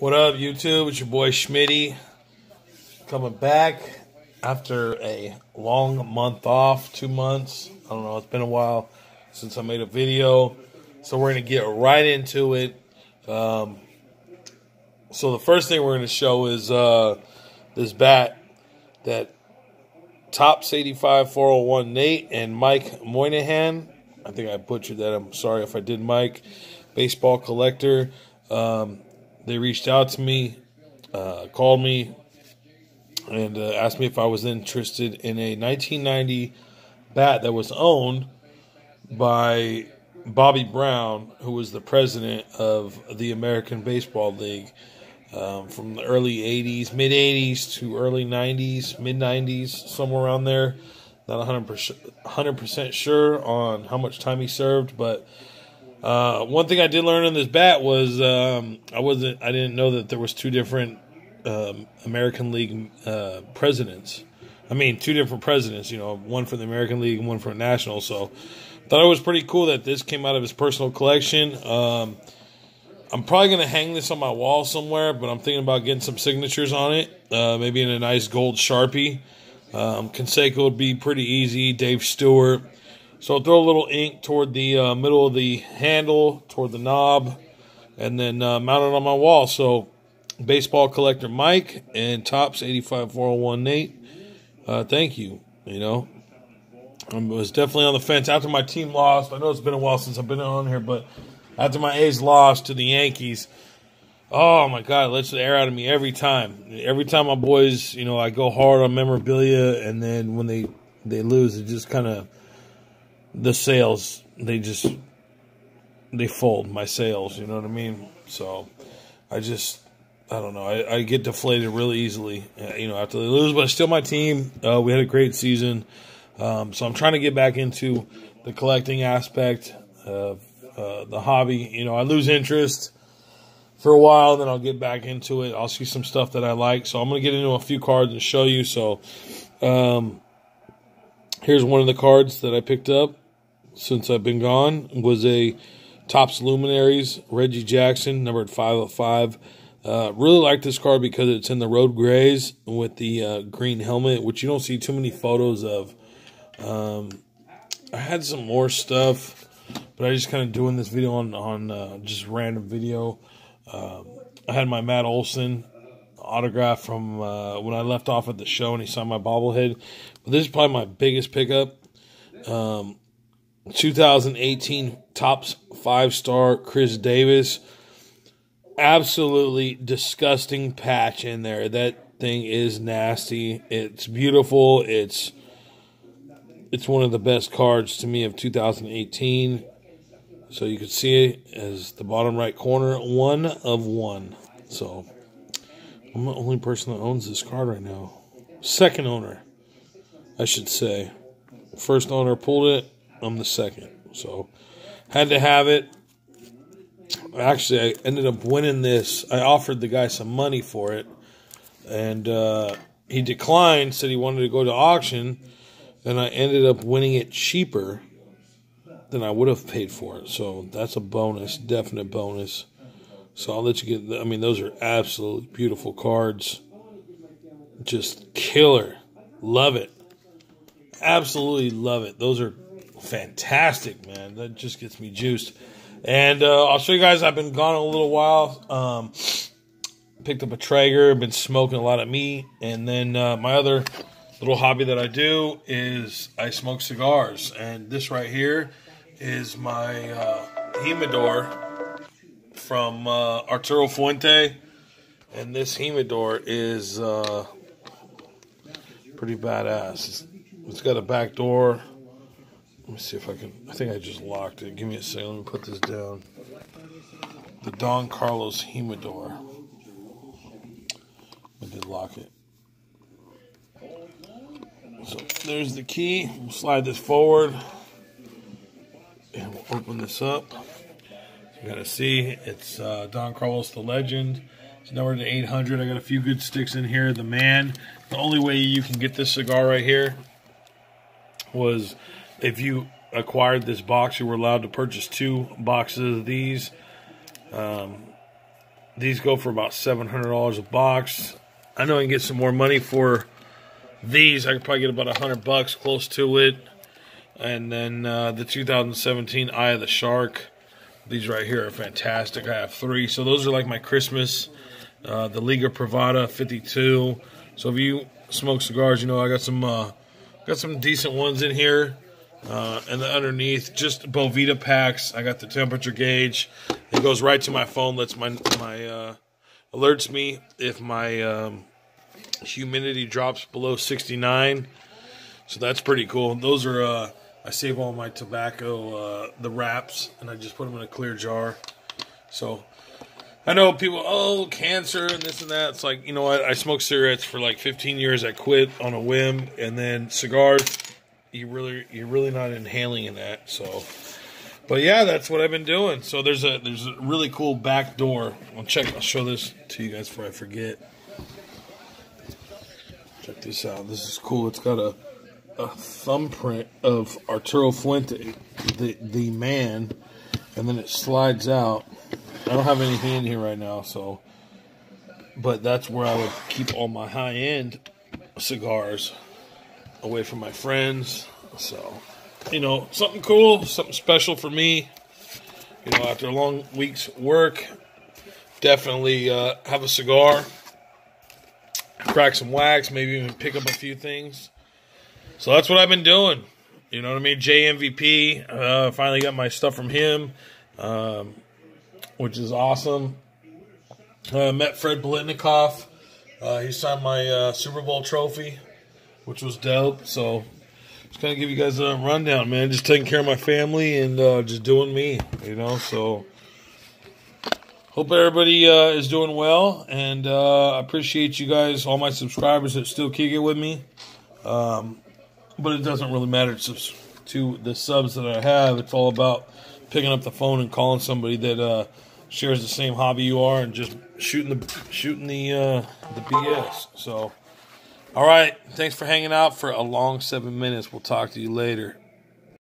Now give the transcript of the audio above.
What up, YouTube? It's your boy Smitty coming back after a long month off, two months. I don't know, it's been a while since I made a video. So we're going to get right into it. Um, so the first thing we're going to show is uh, this bat that Topps 85 401 Nate and Mike Moynihan. I think I butchered that. I'm sorry if I did, Mike. Baseball collector. Um, they reached out to me, uh, called me, and uh, asked me if I was interested in a 1990 bat that was owned by Bobby Brown, who was the president of the American Baseball League um, from the early 80s, mid 80s to early 90s, mid 90s, somewhere around there. Not 100%, 100% sure on how much time he served, but uh, one thing I did learn on this bat was um, I wasn't I didn't know that there was two different um, American League uh, presidents. I mean, two different presidents. You know, one for the American League and one for National. So, thought it was pretty cool that this came out of his personal collection. Um, I'm probably gonna hang this on my wall somewhere, but I'm thinking about getting some signatures on it. Uh, maybe in a nice gold sharpie. Um, Canseco would be pretty easy. Dave Stewart. So I'll throw a little ink toward the uh, middle of the handle, toward the knob, and then uh, mount it on my wall. So baseball collector Mike and Topps 85401 Nate, uh, thank you. You know, I was definitely on the fence after my team lost. I know it's been a while since I've been on here, but after my A's lost to the Yankees, oh my God, it lets the air out of me every time. Every time my boys, you know, I go hard on memorabilia, and then when they they lose, it just kind of the sales they just they fold my sales you know what i mean? So i just i don't know i, I get deflated really easily uh, you know after they lose but still my team. Uh, we had a great season. Um, so i'm trying to get back into the collecting aspect of uh, the hobby. You know i lose interest for a while then i'll get back into it. I'll see some stuff that i like. So i'm going to get into a few cards and show you. So um, here's one of the cards that i picked up since I've been gone was a Topps Luminaries Reggie Jackson, numbered 505. Uh, really like this card because it's in the road grays with the uh, green helmet, which you don't see too many photos of. Um, I had some more stuff, but I just kind of doing this video on on uh, just random video. Um, I had my Matt Olson autograph from uh, when I left off at the show, and he signed my bobblehead. But this is probably my biggest pickup. Um, 2018 Topps five star Khris Davis. Absolutely disgusting patch in there. That thing is nasty. It's beautiful. It's it's one of the best cards to me of 2018. So you can see it as the bottom right corner, one of one. So I'm the only person that owns this card right now. Second owner, I should say. First owner pulled it I'm the second. So had to have it. Actually, I ended up winning this. I offered the guy some money for it, and uh, he declined. Said he wanted to go to auction, and I ended up winning it cheaper than I would have paid for it. So that's a bonus, definite bonus. So I'll let you get. I mean, those are absolutely beautiful cards. Just killer. Love it. Absolutely love it. Those are fantastic, man. That just gets me juiced. And uh, I'll show you guys. I've been gone a little while. Um, picked up a Traeger. Been smoking a lot of meat, and then uh, my other little hobby that I do is I smoke cigars. And this right here is my uh, Humidor from uh, Arturo Fuente, and this Humidor is uh, pretty badass. It's, it's got a back door let me see if I can. I think I just locked it. Give me a second. Let me put this down. The Don Carlos Humidor. I did lock it. So there's the key. We'll slide this forward. And we'll open this up. You gotta see it's uh, Don Carlos the legend. It's numbered to 800. I got a few good sticks in here. The man. The only way you can get this cigar right here was if you acquired this box, you were allowed to purchase two boxes of these. Um, these go for about seven hundred dollars a box. I know I can get some more money for these. I could probably get about hundred bucks, close to it. And then uh, the 2017 Eye of the Shark. These right here are fantastic. I have three, so those are like my Christmas. Uh, the Liga Privada 52. So if you smoke cigars, you know I got some uh, got some decent ones in here. Uh, and underneath, just Boveda packs. I got the temperature gauge. It goes right to my phone. Lets my my uh, alerts me if my um, humidity drops below 69. So that's pretty cool. Those are uh, I save all my tobacco, uh, the wraps, and I just put them in a clear jar. So I know people, oh, cancer and this and that. It's like, you know what? I smoked cigarettes for like 15 years. I quit on a whim, and then cigars. You really, you're really not inhaling in that. So, but yeah, that's what I've been doing. So there's a there's a really cool back door. I'll check. I'll show this to you guys before I forget. Check this out. This is cool. It's got a a thumbprint of Arturo Fuente, the the man, and then it slides out. I don't have anything in here right now, so but that's where I would keep all my high end cigars away from my friends. So, you know, something cool, something special for me. You know, after a long week's work, definitely uh, have a cigar, crack some wax, maybe even pick up a few things. So that's what I've been doing. You know what I mean? JMVP, uh, finally got my stuff from him, um, which is awesome. Uh, met Fred Biletnikoff. Uh, he signed my uh, Super Bowl trophy, which was dope. So, just kind of give you guys a rundown, man. Just taking care of my family and uh, just doing me, you know. So, hope everybody uh, is doing well, and uh, I appreciate you guys, all my subscribers that still kick it with me. Um, but it doesn't really matter to, to the subs that I have. It's all about picking up the phone and calling somebody that uh, shares the same hobby you are, and just shooting the shooting the uh, the BS. So, all right, thanks for hanging out for a long seven minutes. We'll talk to you later.